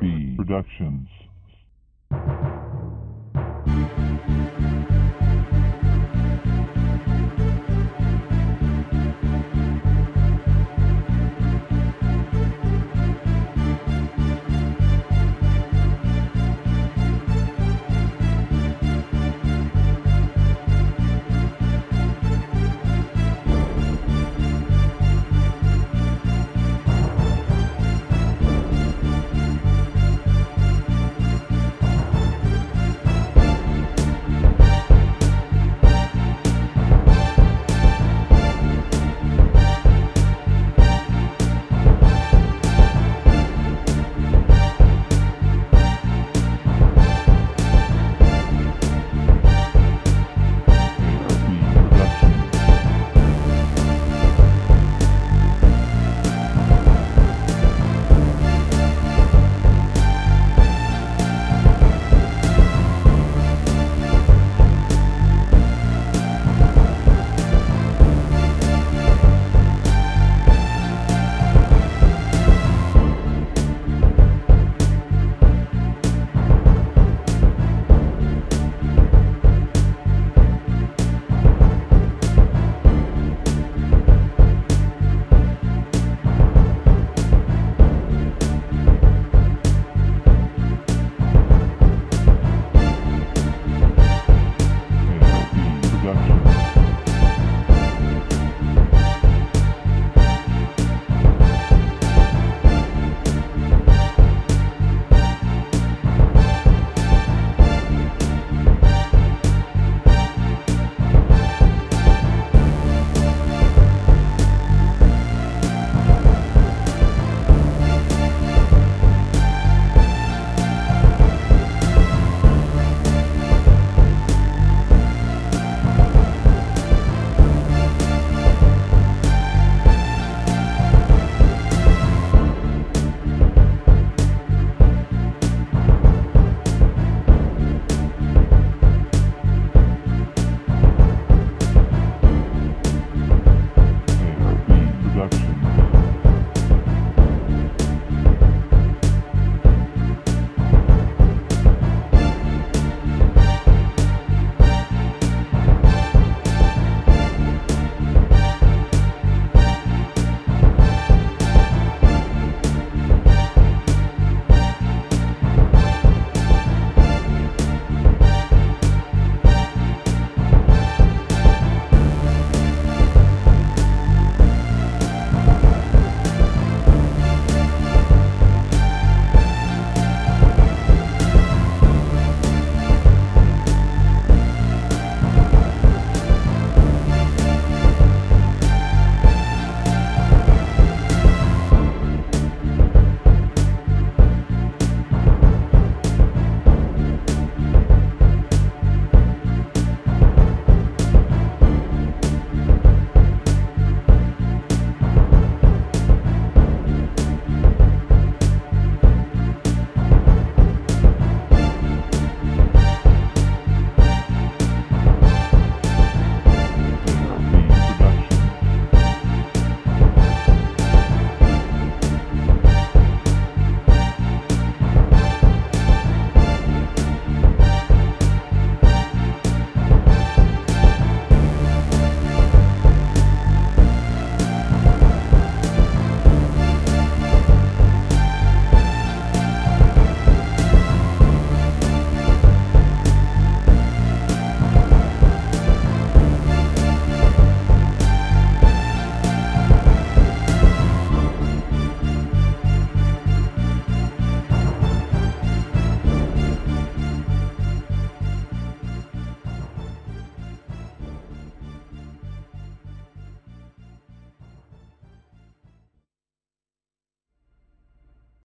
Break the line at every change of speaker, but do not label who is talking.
B Productions.